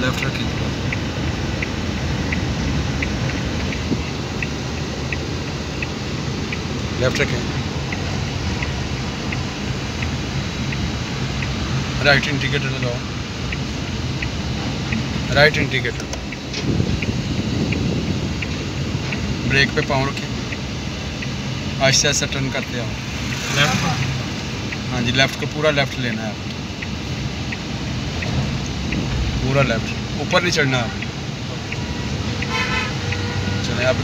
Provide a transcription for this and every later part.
Left रखी left रखें right indicator लगाओ राइट इंडिकेटर ब्रेक पे पाँव रखें। आहिस्ते आहिस्ता टर्न करते आओ लेफ़्ट हाँ जी लेफ़्ट को पूरा लेफ़्ट लेना है। आपको पूरा लेफ़्ट ऊपर नहीं चढ़ना। आप चले आप।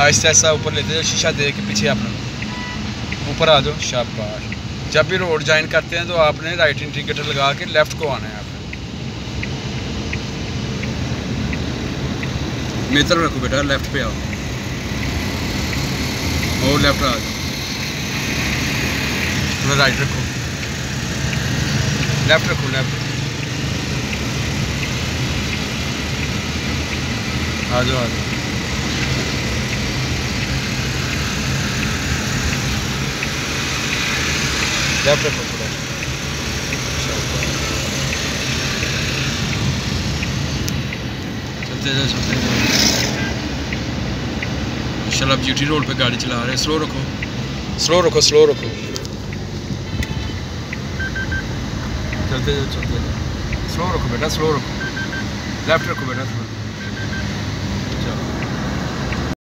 आहिस्ता आहिस्ता ऊपर लेते जाओ, शीशा दे के पीछे अपना। ऊपर आ जाओ, शाबाश। जब भी रोड ज्वाइन करते हैं तो आपने राइट इंडिकेटर लगा के लेफ़्ट को आना है आपने तरफ़ रखो बेटा लेफ़्ट पे आओ। और लेफ़्ट आ जाओ। थोड़ा राइट रखो। लेफ़्ट रखो लेफ़्ट आ जाओ चलते जाओ चलते जाओ। माशाल्लाह, आप जीटी रोड पे गाड़ी चला रहे हैं। स्लो रखो। स्लो रखो स्लो रखो। चलते जाओ चलते जाओ। स्लो रखो बेटा स्लो रखो। लेफ़्ट रखो बेटा थोड़ा